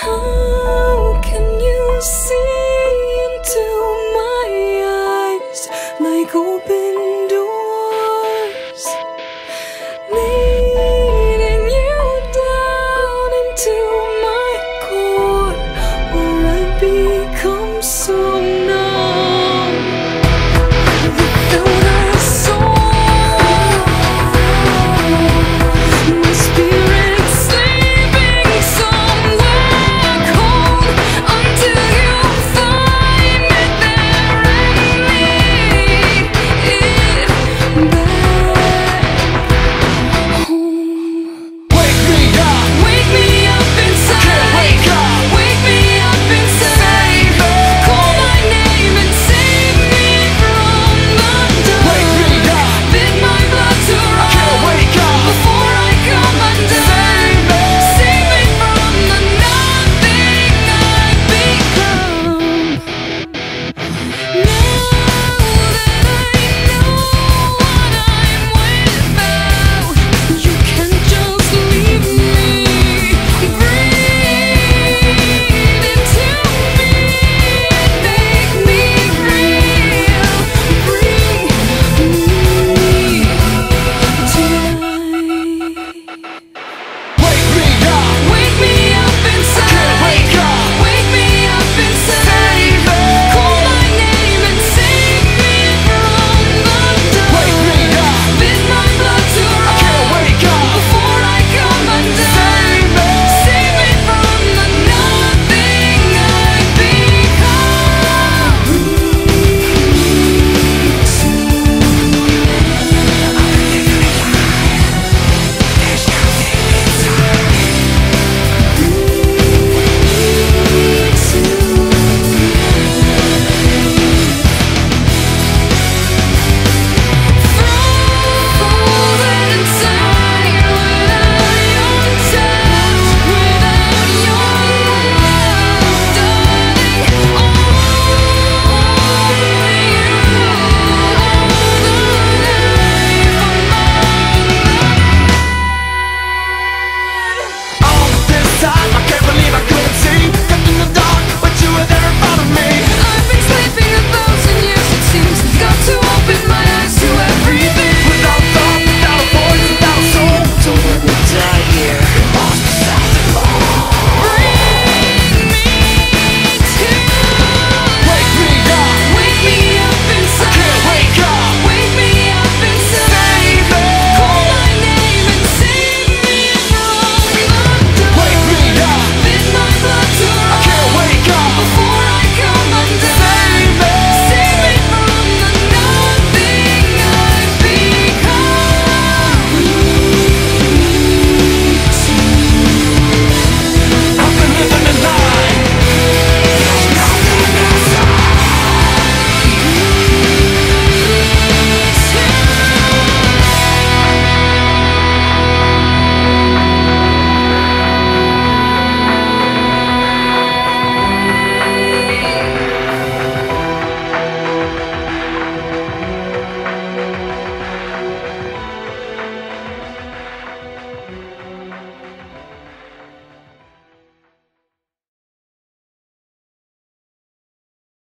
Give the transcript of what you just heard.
home.